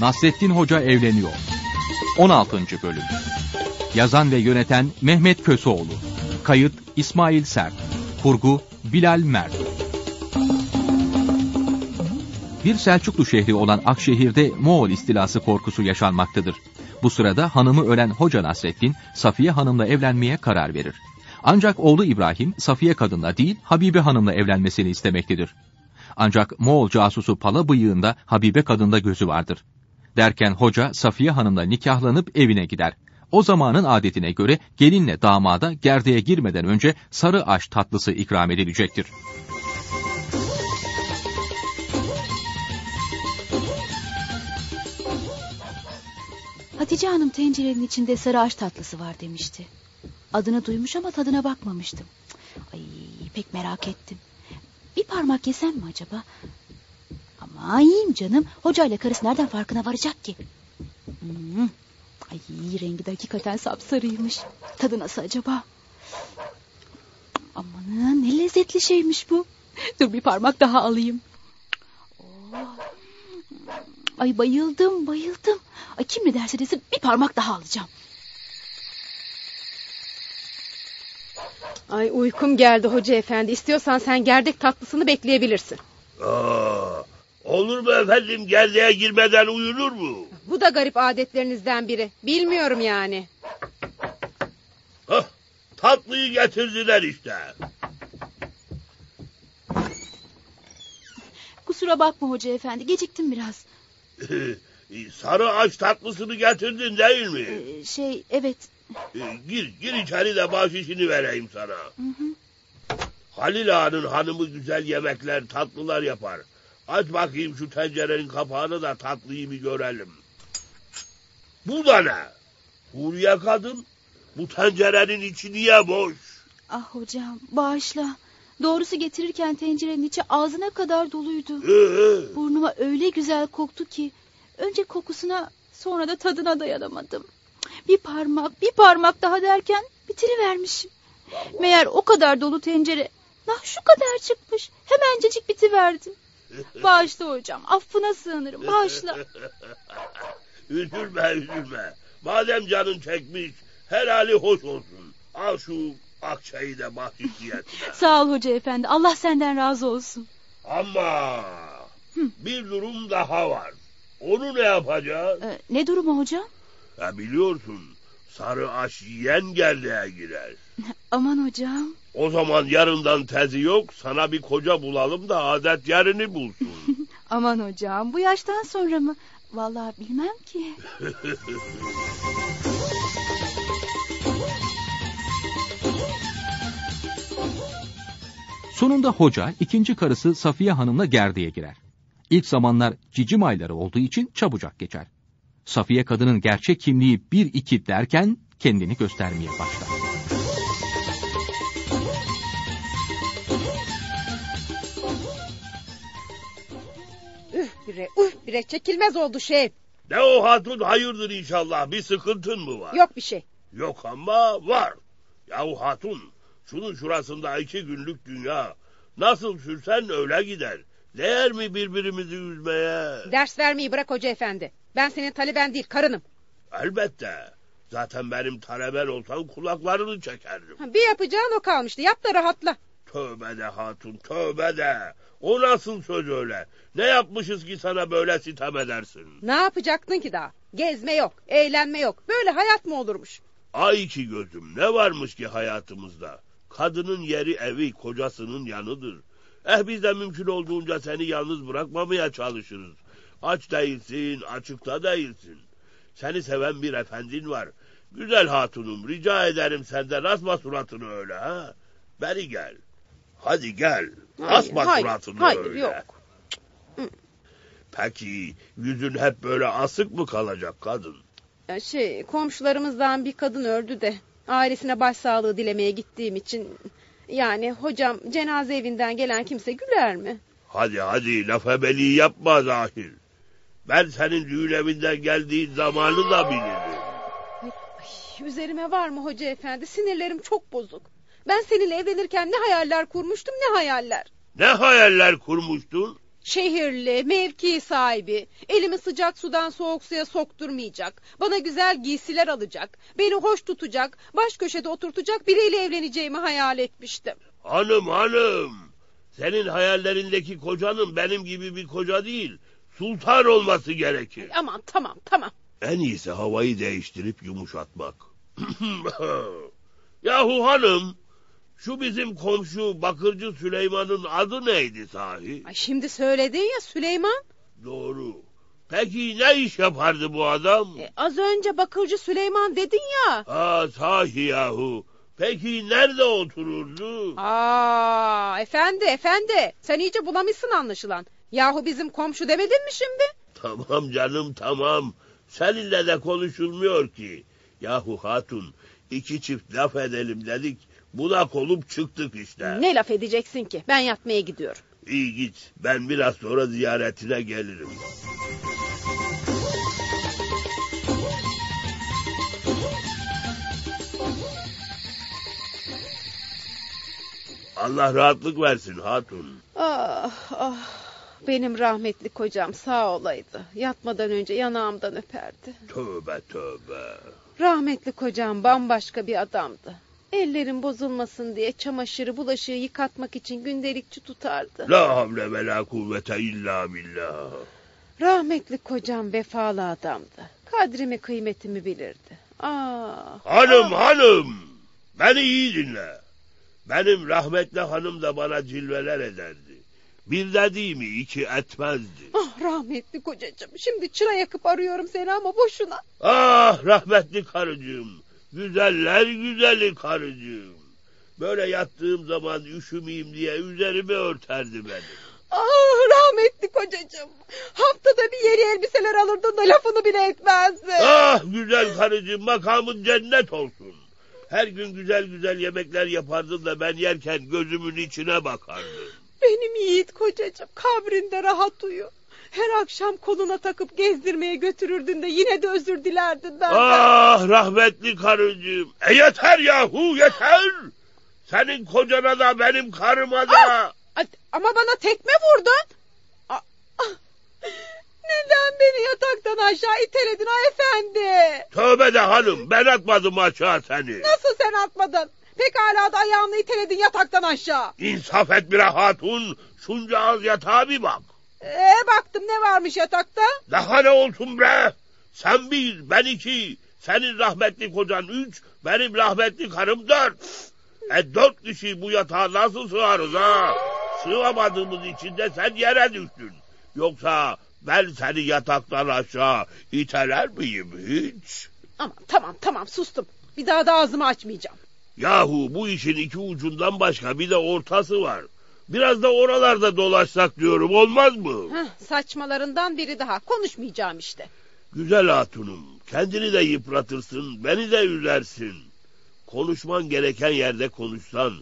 Nasrettin Hoca evleniyor. 16. bölüm. Yazan ve yöneten Mehmet Köseoğlu. Kayıt İsmail Sert. Kurgu Bilal Mert. Bir Selçuklu şehri olan Akşehir'de Moğol istilası korkusu yaşanmaktadır. Bu sırada hanımı ölen Hoca Nasrettin, Safiye Hanım'la evlenmeye karar verir. Ancak oğlu İbrahim, Safiye Kadın'la değil, Habibe Hanım'la evlenmesini istemektedir. Ancak Moğol casusu Pala bıyığında Habibe Kadın'da gözü vardır. Derken hoca Safiye Hanım'la nikahlanıp evine gider. O zamanın adetine göre gelinle damada gerdeğe girmeden önce sarı aş tatlısı ikram edilecektir. Hatice Hanım tencerenin içinde sarı aş tatlısı var demişti. Adını duymuş ama tadına bakmamıştım. Ay pek merak ettim. Bir parmak yesem mi acaba? Ama yiyeyim canım. Hocayla karısı nereden farkına varacak ki? Hmm. Ay rengi de hakikaten sapsarıymış. Tadı nasıl acaba? Amanın ne lezzetli şeymiş bu. Dur bir parmak daha alayım. Oh. Ay bayıldım bayıldım. Ay kim ne derse desin bir parmak daha alacağım. Ay uykum geldi hoca efendi. İstiyorsan sen gerdek tatlısını bekleyebilirsin. Olur mu efendim gerdeğe girmeden uyunur mu? Bu da garip adetlerinizden biri. Bilmiyorum yani. Hah, tatlıyı getirdiler işte. Kusura bakma hoca efendi geciktim biraz. Sarı ağaç tatlısını getirdin değil mi? Ee, şey evet. Ee, gir, gir içeri de bahşişini vereyim sana. Hı hı. Halil Ağa'nın hanımı güzel yemekler, tatlılar yapar. Aç bakayım şu tencerenin kapağını da tatlıyı bir görelim. Bu da ne? Huriye kadın, bu tencerenin içi niye boş? Ah hocam bağışla. Doğrusu getirirken tencerenin içi ağzına kadar doluydu. Ee, Burnuma öyle güzel koktu ki önce kokusuna sonra da tadına dayanamadım. Bir parmak bir parmak daha derken bitirivermişim. Meğer o kadar dolu tencere nah şu kadar çıkmış. Hemencecik bitiverdi. Bağışla hocam affına sığınırım bağışla. üzülme üzülme. Madem canın çekmiş, helali hoş olsun. Al şu akçayı da bahşiş niyetine. Sağ ol hoca efendi Allah senden razı olsun. Ama bir durum daha var. Onu ne yapacağız? Ee, ne durumu hocam? Ya biliyorsun sarı aş yiyen gerdeğe girer. Aman hocam. O zaman yarından tezi yok sana bir koca bulalım da adet yerini bulsun. Aman hocam bu yaştan sonra mı? Vallahi bilmem ki. Sonunda hoca ikinci karısı Safiye Hanım'la gerdeğe girer. İlk zamanlar cicim ayları olduğu için çabucak geçer. Safiye kadının gerçek kimliği bir iki derken kendini göstermeye başlar. Bire üh bire çekilmez oldu şey. ne o hatun hayırdır inşallah bir sıkıntın mı var? Yok bir şey. Yok ama var. Yahu hatun şunun şurasında iki günlük dünya. Nasıl sürsen öyle gider. Değer mi birbirimizi üzmeye? Ders vermeyi bırak hoca efendi. Ben senin taleben değil karınım. Elbette. Zaten benim taleben olsan kulaklarını çekerdim. Ha, Bir yapacağın o kalmıştı. Yap da rahatla. Tövbe de hatun tövbe de. O nasıl söz öyle? Ne yapmışız ki sana böyle sitem edersin? Ne yapacaktın ki daha? Gezme yok, eğlenme yok. Böyle hayat mı olurmuş? Ay ki gözüm ne varmış ki hayatımızda? Kadının yeri evi kocasının yanıdır. Eh biz de mümkün olduğunca seni yalnız bırakmamaya çalışırız. Aç değilsin, açıkta değilsin. Seni seven bir efendin var. Güzel hatunum rica ederim senden asma suratını öyle ha. Beri gel. Hadi gel. Hayır, asma hayır, suratını hayır, öyle. yok. Peki yüzün hep böyle asık mı kalacak kadın? Ya Şey, komşularımızdan bir kadın öldü de ailesine başsağlığı dilemeye gittiğim için yani hocam cenaze evinden gelen kimse güler mi? Hadi hadi laf ebeliği yapma zahir. Ben senin düğün evinden geldiğin zamanı da bilirim. Ay, üzerime var mı hoca efendi? Sinirlerim çok bozuk. Ben seninle evlenirken ne hayaller kurmuştum ne hayaller. Ne hayaller kurmuştun? Şehirli, mevki sahibi, elimi sıcak sudan soğuk suya sokturmayacak, bana güzel giysiler alacak, beni hoş tutacak, baş köşede oturtacak biriyle evleneceğimi hayal etmiştim. Hanım hanım. Senin hayallerindeki kocanın benim gibi bir koca değil. Sultan olması gerekir. Aman tamam tamam. En iyisi havayı değiştirip yumuşatmak. Yahu hanım, şu bizim komşu Bakırcı Süleyman'ın adı neydi sahi? Ay şimdi söyledin ya Süleyman. Doğru. Peki ne iş yapardı bu adam? E, az önce Bakırcı Süleyman dedin ya. Ha sahi yahu. Peki nerede otururdu? Aa, efendi efendi. Sen iyice bulamışsın anlaşılan. Yahu bizim komşu demedin mi şimdi? Tamam canım tamam. Seninle de konuşulmuyor ki. Yahu hatun iki çift laf edelim dedik. Budak olup çıktık işte. Ne laf edeceksin ki? Ben yatmaya gidiyorum. İyi git. Ben biraz sonra ziyaretine gelirim. Allah rahatlık versin hatun. Ah ah. Benim rahmetli kocam sağ olaydı. Yatmadan önce yanağımdan öperdi. Tövbe tövbe. Rahmetli kocam bambaşka bir adamdı. Ellerim bozulmasın diye çamaşırı bulaşığı yıkatmak için gündelikçi tutardı. La havle ve la kuvvete illa billah. Rahmetli kocam vefalı adamdı. Kadrimi kıymetimi bilirdi. Ah, Hanım ah. hanım. Beni iyi dinle. Benim rahmetli hanım da bana cilveler ederdi. Bir dediğimi iki etmezdi. Ah rahmetli kocacığım. Şimdi çıra yakıp arıyorum seni ama boşuna. Ah rahmetli karıcığım. Güzeller güzeli karıcığım. Böyle yattığım zaman üşümeyeyim diye üzerimi örterdi beni. Ah rahmetli kocacığım. Haftada bir yeni elbiseler alırdın da lafını bile etmezdin. Ah güzel karıcığım makamın cennet olsun. Her gün güzel güzel yemekler yapardın da ben yerken gözümün içine bakardın. Benim yiğit kocacığım kabrinde rahat uyu. Her akşam koluna takıp gezdirmeye götürürdün de yine de özür dilerdin benden. Ah rahmetli karıcığım. E yeter yahu yeter. Senin kocana da benim karıma da. Ay, Ama bana tekme vurdun. Ah, ah. Neden beni yataktan aşağı iteledin ha efendi? Tövbe de hanım ben atmadım aşağı seni. Nasıl sen atmadın? Pekala da ayağını iteledin yataktan aşağı. İnsaf et bir hatun. Şunca az yatağa bir bak. Ee, baktım ne varmış yatakta? Daha ne olsun bre? Sen bir, ben iki. Senin rahmetli kocan üç, benim rahmetli karım dört. E dört kişi bu yatağa nasıl sığarız ha? Sığamadığımız için de sen yere düştün. Yoksa ben seni yataktan aşağı iteler miyim hiç? Aman tamam tamam sustum. Bir daha da ağzımı açmayacağım. Yahu bu işin iki ucundan başka bir de ortası var. Biraz da oralarda dolaşsak diyorum olmaz mı? Heh, saçmalarından biri daha. Konuşmayacağım işte. Güzel hatunum, kendini de yıpratırsın, beni de üzersin. Konuşman gereken yerde konuşsan,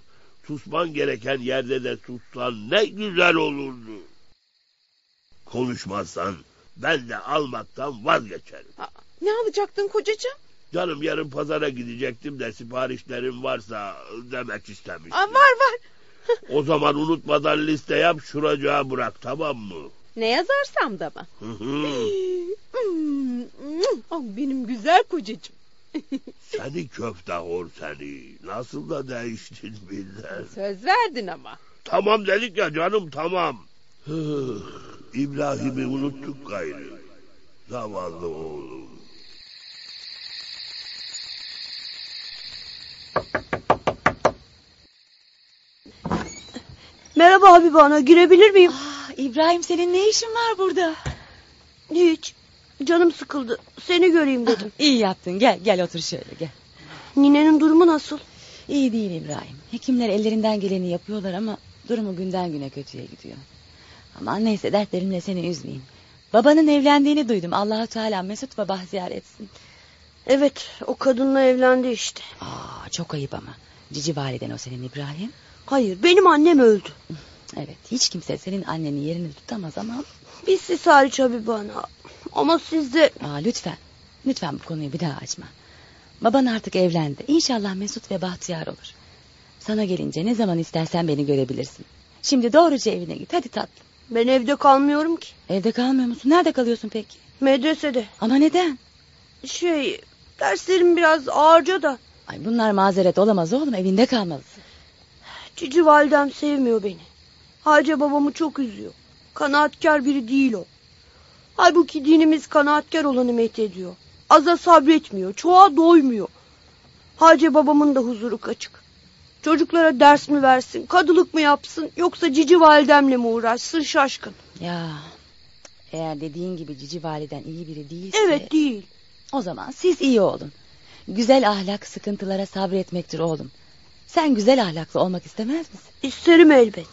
susman gereken yerde de sussan ne güzel olurdu. Konuşmazsan ben de almaktan vazgeçerim. Aa, ne alacaktın kocacığım? Canım yarın pazara gidecektim de siparişlerim varsa demek istemiştim. Aa, var var. O zaman unutmadan liste yap şuracağı bırak tamam mı? Ne yazarsam da mı? Hı hı. Ah, benim güzel kocacığım. seni köfte hor seni. Nasıl da değiştin birden. Söz verdin ama. Tamam dedik ya canım tamam. İbrahim'i unuttuk gayrı. Zavallı oğlum. Merhaba Habibe Ana girebilir miyim? Ah, İbrahim senin ne işin var burada? Hiç. Canım sıkıldı. Seni göreyim dedim. İyi yaptın gel gel otur şöyle gel. Ninenin durumu nasıl? İyi değil İbrahim. Hekimler ellerinden geleni yapıyorlar ama durumu günden güne kötüye gidiyor. Ama neyse dertlerimle seni üzmeyeyim. Babanın evlendiğini duydum. Allahu Teala Mesut ve Bahtiyar etsin. Evet o kadınla evlendi işte. Aa, çok ayıp ama. Cici validen o senin İbrahim. Hayır benim annem öldü. Evet hiç kimse senin annenin yerini tutamaz ama... Biz siz hariç Habibe Ana. Ama siz de... Aa, lütfen. Lütfen bu konuyu bir daha açma. Baban artık evlendi. İnşallah Mesut ve Bahtiyar olur. Sana gelince ne zaman istersen beni görebilirsin. Şimdi doğruca evine git. Hadi tatlım. Ben evde kalmıyorum ki. Evde kalmıyor musun? Nerede kalıyorsun peki? Medresede. Ama neden? Şey derslerim biraz ağırca da. Ay bunlar mazeret olamaz oğlum evinde kalmalısın. Cici validem sevmiyor beni. Hacı babamı çok üzüyor. Kanaatkar biri değil o. Halbuki dinimiz kanaatkar olanı methediyor. Aza sabretmiyor, çoğa doymuyor. Hacı babamın da huzuru kaçık. Çocuklara ders mi versin, kadılık mı yapsın yoksa cici validemle mi uğraşsın şaşkın. Ya eğer dediğin gibi cici validen iyi biri değilse... Evet değil. O zaman siz iyi olun. Güzel ahlak sıkıntılara sabretmektir oğlum. Sen güzel ahlaklı olmak istemez misin? İsterim elbet.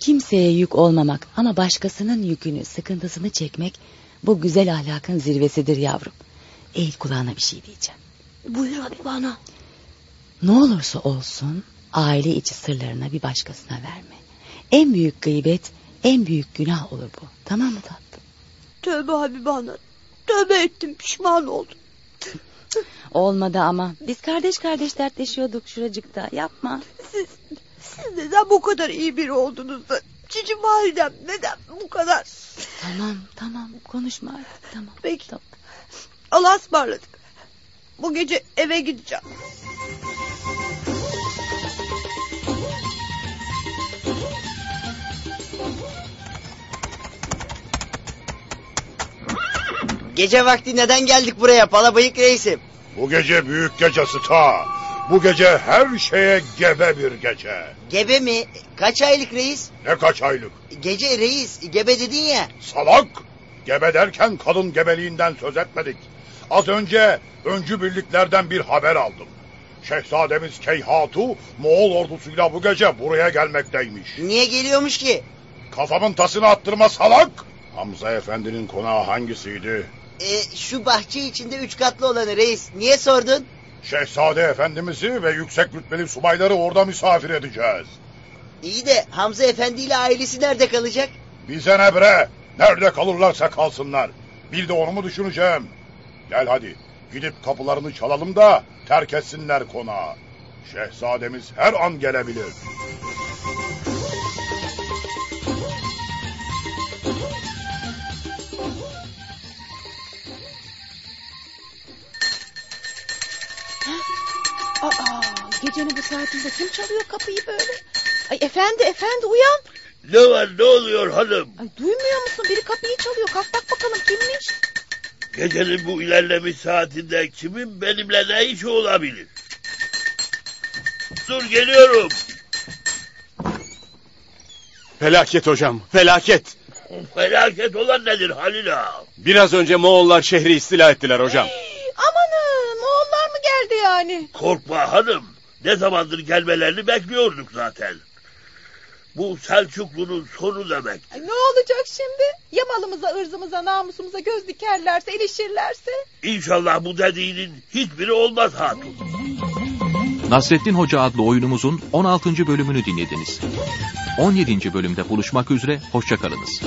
Kimseye yük olmamak ama başkasının yükünü, sıkıntısını çekmek bu güzel ahlakın zirvesidir yavrum. Eğil kulağına bir şey diyeceğim. Buyur abi bana. Ne olursa olsun aile içi sırlarına bir başkasına verme. En büyük gıybet, en büyük günah olur bu. Tamam mı tatlım? Tövbe abi bana. Tövbe ettim pişman oldum. Olmadı ama. Biz kardeş kardeş dertleşiyorduk şuracıkta. Yapma. Siz, siz neden bu kadar iyi biri oldunuz da cici validem neden bu kadar? Tamam tamam konuşma artık tamam. Peki. Tamam. Allah'a ısmarladık. Bu gece eve gideceğim. Gece vakti neden geldik buraya palabıyık reisim? Bu gece büyük gecesi ta. Bu gece her şeye gebe bir gece. Gebe mi? Kaç aylık reis? Ne kaç aylık? Gece reis gebe dedin ya. Salak! Gebe derken kadın gebeliğinden söz etmedik. Az önce öncü birliklerden bir haber aldım. Şehzademiz Keyhatu Moğol ordusuyla bu gece buraya gelmekteymiş. Niye geliyormuş ki? Kafamın tasını attırma salak! Hamza Efendi'nin konağı hangisiydi? E, şu bahçe içinde üç katlı olanı reis. Niye sordun? Şehzade Efendimiz'i ve yüksek rütbeli subayları orada misafir edeceğiz. İyi de Hamza Efendi ile ailesi nerede kalacak? Bize ne bre? Nerede kalırlarsa kalsınlar. Bir de onu mu düşüneceğim? Gel hadi. Gidip kapılarını çalalım da terk etsinler konağı. Şehzademiz her an gelebilir. Gecenin bu saatinde kim çalıyor kapıyı böyle? Ay efendi efendi uyan. Ne var ne oluyor hanım? Ay duymuyor musun? Biri kapıyı çalıyor. Kalk bak bakalım kimmiş? Gecenin bu ilerlemiş saatinde kimin benimle ne işi olabilir? Dur geliyorum. Felaket hocam, felaket. Felaket olan nedir Halil ağa? Biraz önce Moğollar şehri istila ettiler hocam. Amanın Moğollar mı geldi yani? Korkma hanım. Ne zamandır gelmelerini bekliyorduk zaten. Bu Selçuklu'nun sonu demek. Ay, ne olacak şimdi? Ya malımıza, ırzımıza, namusumuza göz dikerlerse, ilişirlerse? İnşallah bu dediğinin hiçbiri olmaz hatun. Nasrettin Hoca adlı oyunumuzun 16. bölümünü dinlediniz. 17. bölümde buluşmak üzere, hoşçakalınız.